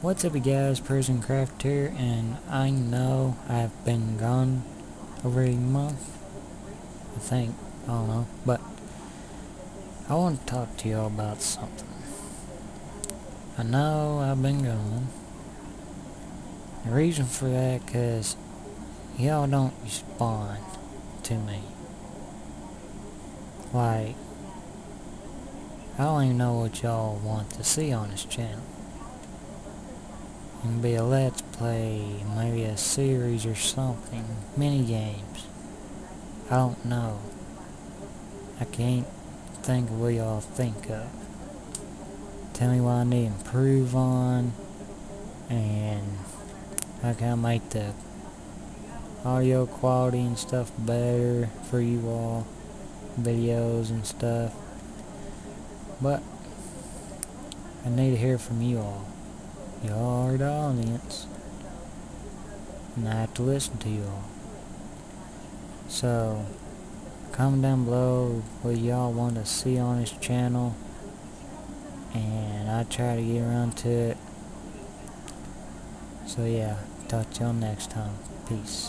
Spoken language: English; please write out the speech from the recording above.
What's up you guys, Prison Craft here, and I know I've been gone over a month, I think, I don't know, but I want to talk to y'all about something. I know I've been gone. The reason for that, cause y'all don't respond to me. Like, I don't even know what y'all want to see on this channel. Can be a let's play, maybe a series or something, mini games. I don't know. I can't think what y'all think of. Tell me what I need to improve on, and how can I make the audio quality and stuff better for you all, videos and stuff. But I need to hear from you all. The audience. And I have to listen to you all. So, comment down below what y'all want to see on this channel. And I try to get around to it. So yeah, talk to y'all next time. Peace.